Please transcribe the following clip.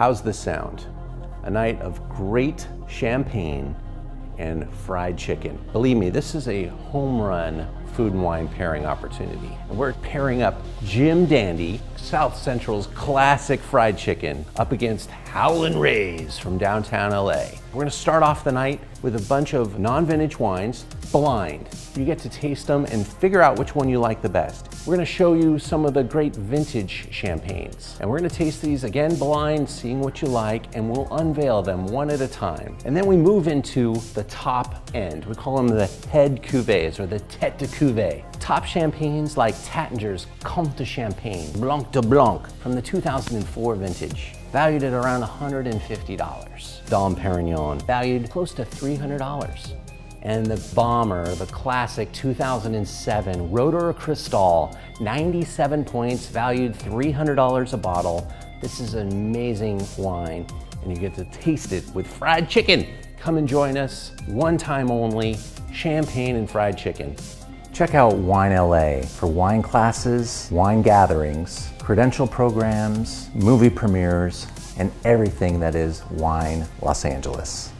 How's this sound? A night of great champagne and fried chicken. Believe me, this is a home run food and wine pairing opportunity. We're pairing up Jim Dandy, South Central's classic fried chicken, up against Howlin' Ray's from downtown LA. We're gonna start off the night with a bunch of non-vintage wines, blind. You get to taste them and figure out which one you like the best. We're gonna show you some of the great vintage champagnes. And we're gonna taste these again blind, seeing what you like, and we'll unveil them one at a time. And then we move into the top end. We call them the head cuvées or the tête de cuvée. Top champagnes like Taittinger's Comte de Champagne, Blanc de Blanc from the 2004 vintage valued at around $150. Dom Perignon, valued close to $300. And the Bomber, the classic 2007 Roederer Cristal, 97 points, valued $300 a bottle. This is an amazing wine, and you get to taste it with fried chicken. Come and join us, one time only, champagne and fried chicken. Check out Wine LA for wine classes, wine gatherings, credential programs, movie premieres, and everything that is Wine Los Angeles.